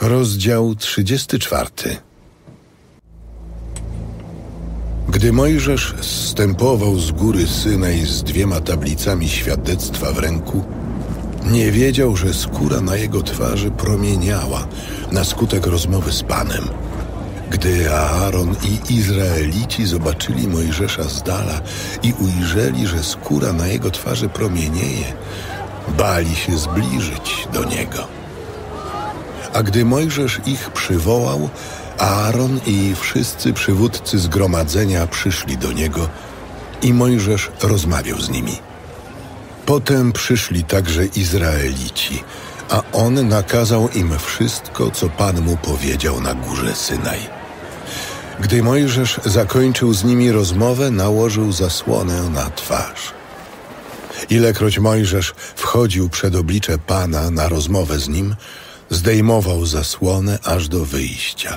Rozdział 34 Gdy Mojżesz zstępował z góry Synaj z dwiema tablicami świadectwa w ręku, nie wiedział, że skóra na jego twarzy promieniała na skutek rozmowy z Panem. Gdy Aaron i Izraelici zobaczyli Mojżesza z dala i ujrzeli, że skóra na jego twarzy promienieje, bali się zbliżyć do niego. A gdy Mojżesz ich przywołał, Aaron i wszyscy przywódcy zgromadzenia przyszli do niego i Mojżesz rozmawiał z nimi. Potem przyszli także Izraelici, a on nakazał im wszystko, co Pan mu powiedział na górze Synaj. Gdy Mojżesz zakończył z nimi rozmowę, nałożył zasłonę na twarz. Ilekroć Mojżesz wchodził przed oblicze Pana na rozmowę z nim, zdejmował zasłonę aż do wyjścia.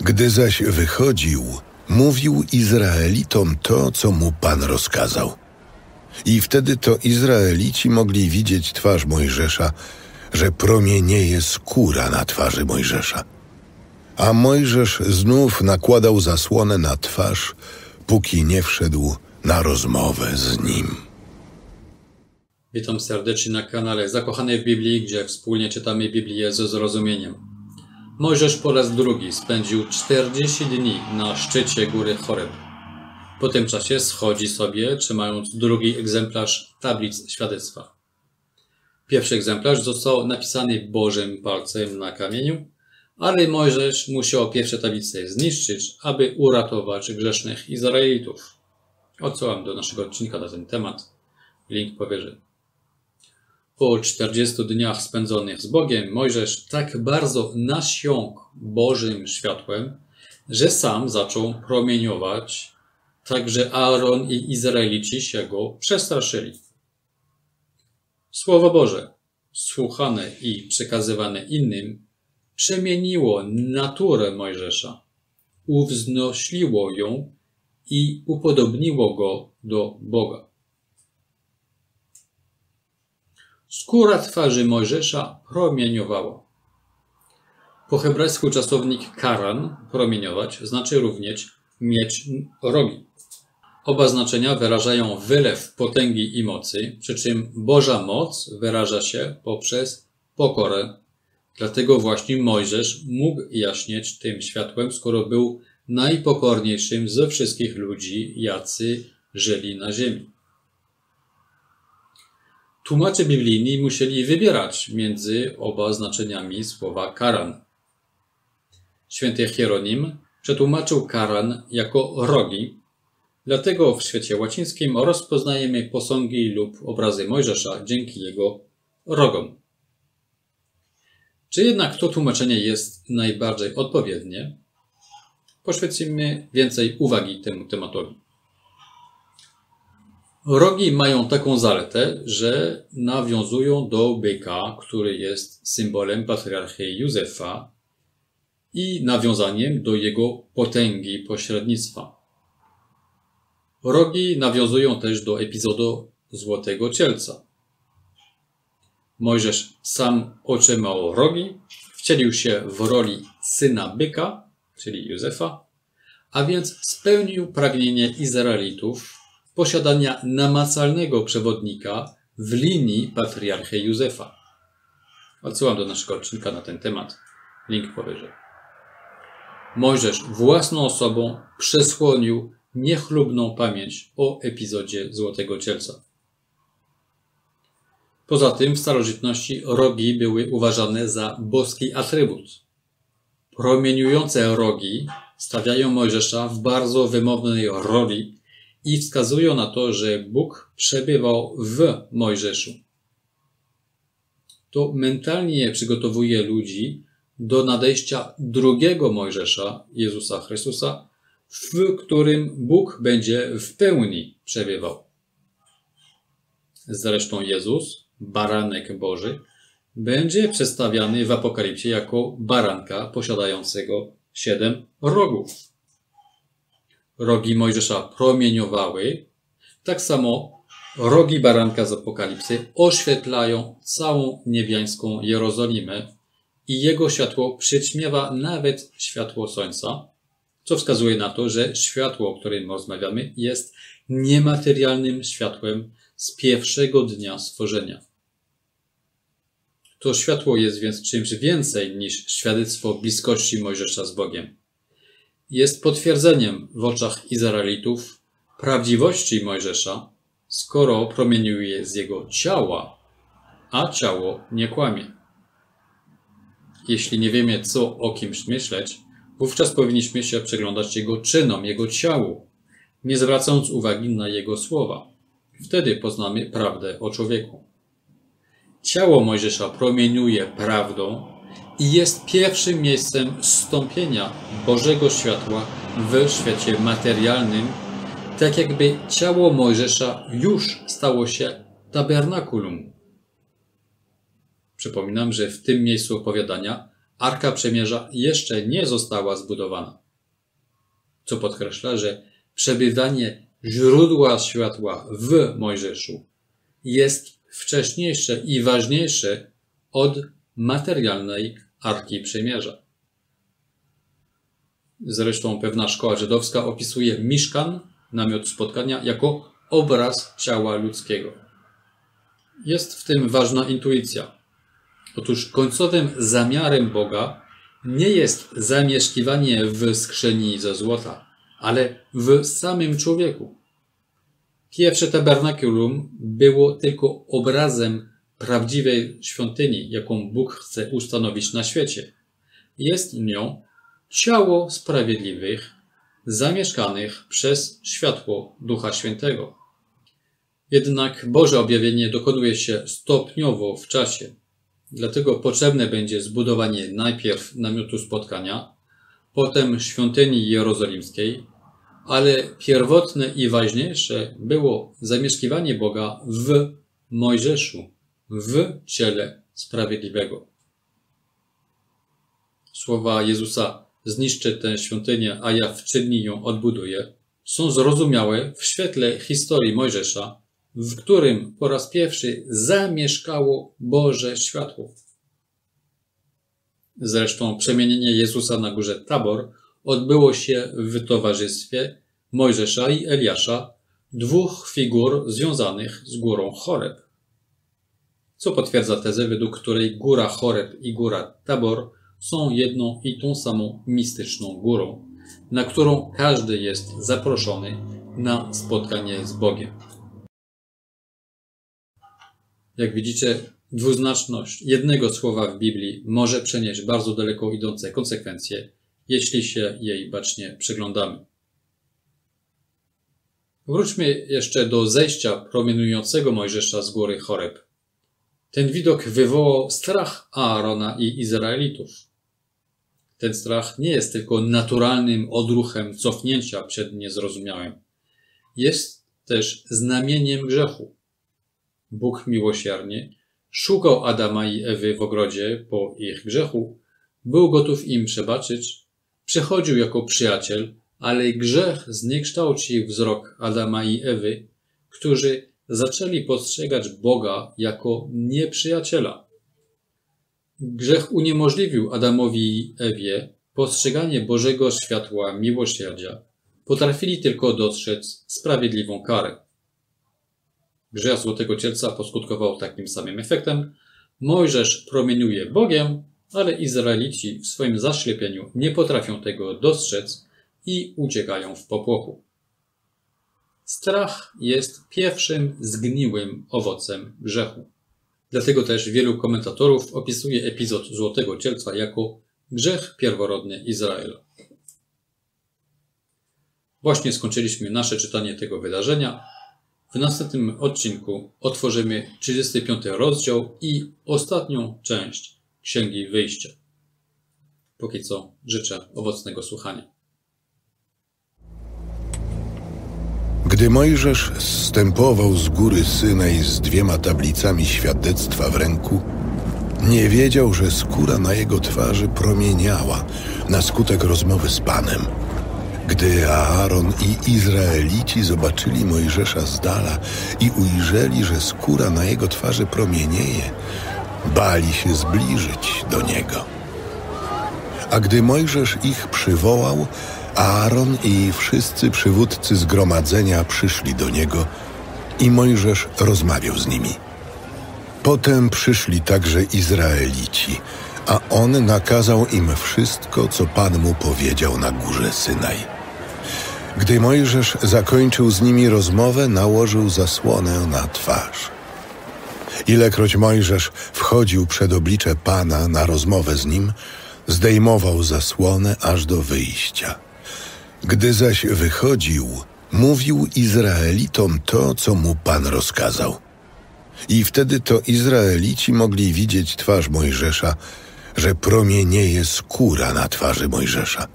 Gdy zaś wychodził, mówił Izraelitom to, co mu Pan rozkazał. I wtedy to Izraelici mogli widzieć twarz Mojżesza, że promienieje skóra na twarzy Mojżesza. A Mojżesz znów nakładał zasłonę na twarz, póki nie wszedł na rozmowę z nim. Witam serdecznie na kanale Zakochane w Biblii, gdzie wspólnie czytamy Biblię ze zrozumieniem. Mojżesz po raz drugi spędził 40 dni na szczycie góry Choreb. Po tym czasie schodzi sobie, trzymając drugi egzemplarz tablic świadectwa. Pierwszy egzemplarz został napisany Bożym palcem na kamieniu, ale Mojżesz musiał pierwsze tablice zniszczyć, aby uratować grzesznych Izraelitów. Odsyłam do naszego odcinka na ten temat. Link powyżej. Po 40 dniach spędzonych z Bogiem, Mojżesz tak bardzo nasiąkł Bożym światłem, że sam zaczął promieniować, tak że Aaron i Izraelici się go przestraszyli. Słowo Boże, słuchane i przekazywane innym, przemieniło naturę Mojżesza, uwznośliło ją i upodobniło go do Boga. Skóra twarzy Mojżesza promieniowała. Po hebrajsku czasownik karan, promieniować, znaczy również mieć rogi. Oba znaczenia wyrażają wylew potęgi i mocy, przy czym Boża moc wyraża się poprzez pokorę. Dlatego właśnie Mojżesz mógł jaśnieć tym światłem, skoro był najpokorniejszym ze wszystkich ludzi, jacy żyli na ziemi. Tłumacze biblijni musieli wybierać między oba znaczeniami słowa karan. Święty Hieronim przetłumaczył karan jako rogi, dlatego w świecie łacińskim rozpoznajemy posągi lub obrazy Mojżesza dzięki jego rogom. Czy jednak to tłumaczenie jest najbardziej odpowiednie? Poświęcimy więcej uwagi temu tematowi. Rogi mają taką zaletę, że nawiązują do byka, który jest symbolem patriarchy Józefa i nawiązaniem do jego potęgi pośrednictwa. Rogi nawiązują też do epizodu Złotego Cielca. Mojżesz sam otrzymał rogi, wcielił się w roli syna byka, czyli Józefa, a więc spełnił pragnienie Izraelitów posiadania namacalnego przewodnika w linii patriarchy Józefa. Odsyłam do naszego odcinka na ten temat. Link powyżej. Mojżesz własną osobą przesłonił niechlubną pamięć o epizodzie Złotego Cielca. Poza tym w starożytności rogi były uważane za boski atrybut. Promieniujące rogi stawiają Mojżesza w bardzo wymownej roli i wskazują na to, że Bóg przebywał w Mojżeszu. To mentalnie przygotowuje ludzi do nadejścia drugiego Mojżesza, Jezusa Chrystusa, w którym Bóg będzie w pełni przebywał. Zresztą Jezus, baranek Boży, będzie przedstawiany w Apokalipsie jako baranka posiadającego siedem rogów rogi Mojżesza promieniowały, tak samo rogi baranka z Apokalipsy oświetlają całą niebiańską Jerozolimę i jego światło przyćmiewa nawet światło słońca, co wskazuje na to, że światło, o którym rozmawiamy, jest niematerialnym światłem z pierwszego dnia stworzenia. To światło jest więc czymś więcej niż świadectwo bliskości Mojżesza z Bogiem. Jest potwierdzeniem w oczach Izraelitów prawdziwości Mojżesza, skoro promieniuje z jego ciała, a ciało nie kłamie. Jeśli nie wiemy, co o kimś myśleć, wówczas powinniśmy się przyglądać jego czynom, jego ciału, nie zwracając uwagi na jego słowa. Wtedy poznamy prawdę o człowieku. Ciało Mojżesza promieniuje prawdą i jest pierwszym miejscem stąpienia Bożego światła w świecie materialnym, tak jakby ciało Mojżesza już stało się tabernakulum. Przypominam, że w tym miejscu opowiadania Arka Przemierza jeszcze nie została zbudowana. Co podkreśla, że przebywanie źródła światła w Mojżeszu jest wcześniejsze i ważniejsze od materialnej Arki Przymierza. Zresztą pewna szkoła żydowska opisuje miszkan, namiot spotkania, jako obraz ciała ludzkiego. Jest w tym ważna intuicja. Otóż końcowym zamiarem Boga nie jest zamieszkiwanie w skrzyni ze złota, ale w samym człowieku. Pierwsze tabernakulum było tylko obrazem prawdziwej świątyni, jaką Bóg chce ustanowić na świecie. Jest nią ciało sprawiedliwych, zamieszkanych przez światło Ducha Świętego. Jednak Boże objawienie dokonuje się stopniowo w czasie. Dlatego potrzebne będzie zbudowanie najpierw namiotu spotkania, potem świątyni jerozolimskiej, ale pierwotne i ważniejsze było zamieszkiwanie Boga w Mojżeszu, w ciele sprawiedliwego. Słowa Jezusa zniszczę tę świątynię, a ja w trzy dni ją odbuduję, są zrozumiałe w świetle historii Mojżesza, w którym po raz pierwszy zamieszkało Boże światło. Zresztą przemienienie Jezusa na górze Tabor odbyło się w towarzystwie Mojżesza i Eliasza, dwóch figur związanych z górą Choreb. Co potwierdza tezę, według której góra Choreb i góra Tabor są jedną i tą samą mistyczną górą, na którą każdy jest zaproszony na spotkanie z Bogiem. Jak widzicie, dwuznaczność jednego słowa w Biblii może przenieść bardzo daleko idące konsekwencje, jeśli się jej bacznie przyglądamy. Wróćmy jeszcze do zejścia promienującego Mojżesza z góry Choreb. Ten widok wywołał strach Aarona i Izraelitów. Ten strach nie jest tylko naturalnym odruchem cofnięcia przed niezrozumiałym. Jest też znamieniem grzechu. Bóg miłosiernie szukał Adama i Ewy w ogrodzie po ich grzechu, był gotów im przebaczyć, przechodził jako przyjaciel, ale grzech zniekształcił wzrok Adama i Ewy, którzy zaczęli postrzegać Boga jako nieprzyjaciela. Grzech uniemożliwił Adamowi i Ewie postrzeganie Bożego światła miłosierdzia. Potrafili tylko dostrzec sprawiedliwą karę. Grzech Złotego Cielca poskutkował takim samym efektem. Mojżesz promieniuje Bogiem, ale Izraelici w swoim zaślepieniu nie potrafią tego dostrzec i uciekają w popłochu. Strach jest pierwszym zgniłym owocem grzechu. Dlatego też wielu komentatorów opisuje epizod Złotego Cielca jako grzech pierworodny Izraela. Właśnie skończyliśmy nasze czytanie tego wydarzenia. W następnym odcinku otworzymy 35 rozdział i ostatnią część Księgi Wyjścia. Póki co życzę owocnego słuchania. Gdy Mojżesz zstępował z góry Synaj z dwiema tablicami świadectwa w ręku, nie wiedział, że skóra na jego twarzy promieniała na skutek rozmowy z Panem. Gdy Aaron i Izraelici zobaczyli Mojżesza z dala i ujrzeli, że skóra na jego twarzy promienieje, bali się zbliżyć do niego. A gdy Mojżesz ich przywołał, Aaron i wszyscy przywódcy zgromadzenia przyszli do niego i Mojżesz rozmawiał z nimi. Potem przyszli także Izraelici, a on nakazał im wszystko, co Pan mu powiedział na górze Synaj. Gdy Mojżesz zakończył z nimi rozmowę, nałożył zasłonę na twarz. Ilekroć Mojżesz wchodził przed oblicze Pana na rozmowę z nim, zdejmował zasłonę aż do wyjścia. Gdy zaś wychodził, mówił Izraelitom to, co mu Pan rozkazał. I wtedy to Izraelici mogli widzieć twarz Mojżesza, że promienieje skóra na twarzy Mojżesza.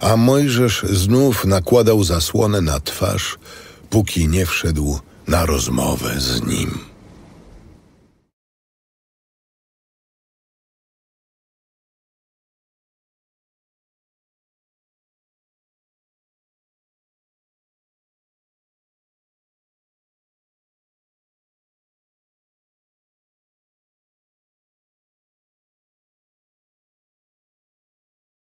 A Mojżesz znów nakładał zasłonę na twarz, póki nie wszedł na rozmowę z nim.